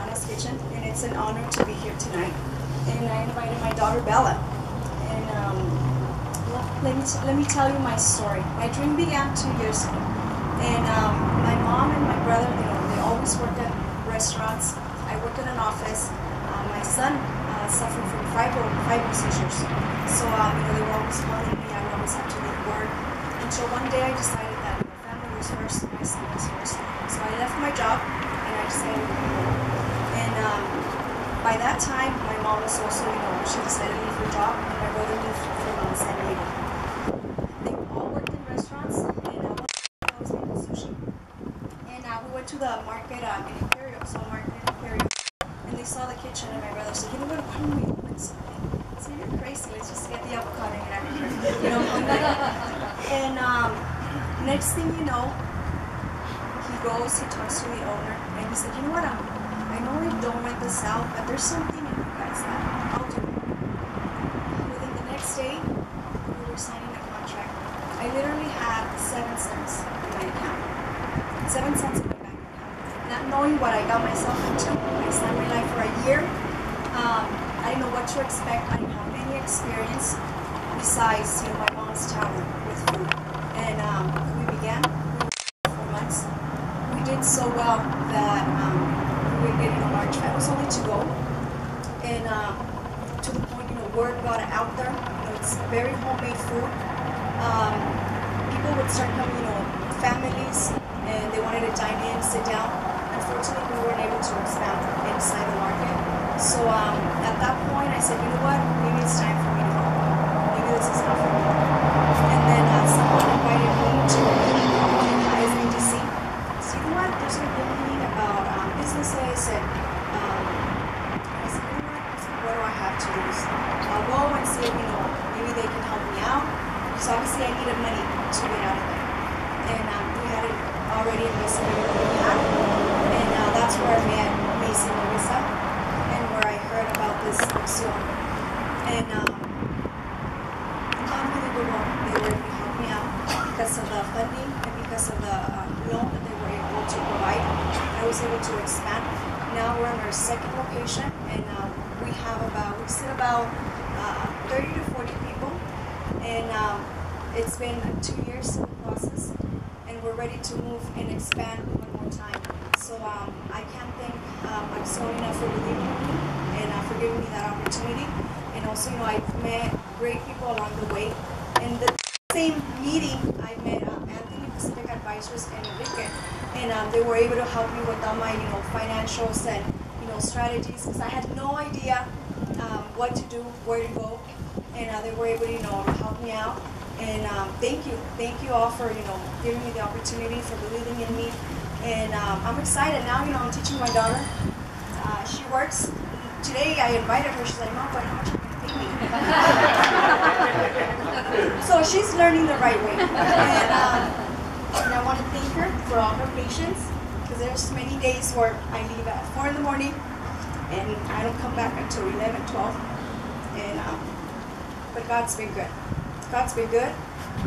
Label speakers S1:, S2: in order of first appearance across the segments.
S1: Nana's Kitchen, and it's an honor to be here tonight. And I invited my daughter Bella. And um, let me let me tell you my story. My dream began two years ago, and um, my mom and my brother, know, they always worked at restaurants. I worked in an office. Uh, my son uh, suffered from fibro fibro seizures, so um, you know they were always calling me. I would always have to leave work. Until one day I decided that my family was first, my son was first. So I left my job and I decided to come home. And um, by that time, my mom was also, you know, she decided to leave her job, and my brother moved from uh, San Diego. They all worked in restaurants, and one was making sushi. And uh, we went to the market um, in Imperial, so market in Imperial, and they saw the kitchen, and my brother said, you know what, why don't we open something? I said, you're crazy, let's just get the avocado and of. You know, and um, next thing you know, he goes, he talks to the owner, and he said, you know what, um, I know I don't rent this out, but there's something in you guys that I'll do. Within the next day, we were signing a contract. I literally had seven cents in my account. Seven cents in my bank account. Not knowing what I got myself into. I started my life for a year. Um, I didn't know what to expect. I didn't have any experience besides, you know, my mom's talent with food. And um, we began. Four months. We did so well that um, we getting a large. I was only to go, and um, to the point, you know, word got out there. You know, it's very homemade food. Um, people would start coming, you know, families, and they wanted to dine in, sit down. Unfortunately, we weren't able to expand inside the market. So um, at that point, I said, you know what? Maybe it's time for me to go. Maybe this is not for me. And then uh, someone invited me to a meeting in ISBDC. So you know what? There's a good meeting about um, businesses and um, I said, you know what? I said, what do I have to lose? I'll go and see if, you know, maybe they can help me out. Because obviously I needed money to get out of there. And um, we had it already invested in what we had. And uh, that's where I met and Marissa and where I heard about this option. And um, unbelievable, they were able to help me out because of the funding and because of the um, loan that they were able to. I was able to expand. Now we're in our second location, and um, we have about we sit about uh, 30 to 40 people, and um, it's been two years in the process, and we're ready to move and expand one more time. So um, I can't thank um, Maxolina for believing in me and uh, for giving me that opportunity. And also, you know, I've met great people along the way. In the same meeting, I met uh, Anthony Pacific Advisors and Enrique, and um, they were able to help me with all my, you know, financials and you know strategies because I had no idea um, what to do, where to go, and uh, they were able, to, you know, help me out. And um, thank you, thank you all for you know giving me the opportunity, for believing in me, and um, I'm excited now. You know, I'm teaching my daughter. Uh, she works. Today I invited her. She's like, Mom, but how much are you pay me? so she's learning the right way, and, um, and I want to thank her for all her patience because there's many days where I leave at four in the morning and I don't come back until 11, 12, and um, but God's been good. God's been good,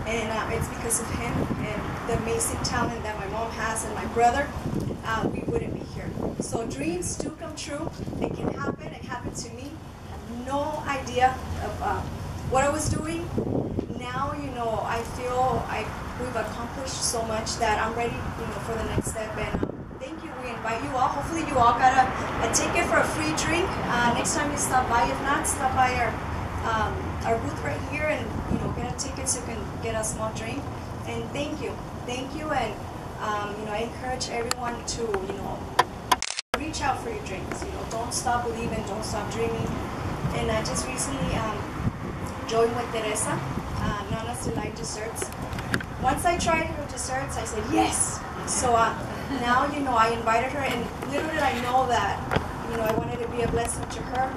S1: and uh, it's because of Him and the amazing talent that my mom has and my brother. Uh, we wouldn't be here. So dreams do come true. They can happen. It happened to me. I no idea of uh, what I was doing. Now, you know, I feel I we've accomplished so much that I'm ready, you know, for the next step. And um, thank you. We invite you all. Hopefully, you all got a, a ticket for a free drink uh, next time you stop by. If not, stop by our um, our booth right here and you know get a ticket so you can get a small drink. And thank you, thank you, and um, you know I encourage everyone to you know reach out for your dreams. You know, don't stop believing, don't stop dreaming. And I just recently um, joined with Teresa, uh, Nana's Delight Desserts. Once I tried her desserts, I said yes. So uh, now you know I invited her, and little did I know that you know I wanted to be a blessing to her.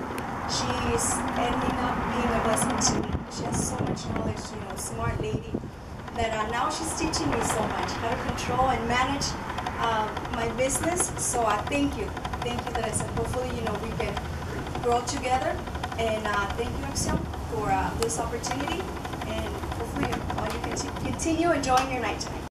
S1: She's ending up being a blessing to me. She has so much knowledge, you know, smart lady. That uh, now she's teaching me so much how to control and manage um, my business. So I uh, thank you, thank you that I said. Hopefully, you know, we can grow together. And uh, thank you, Accion, for uh, this opportunity. And you continue enjoying your night tonight.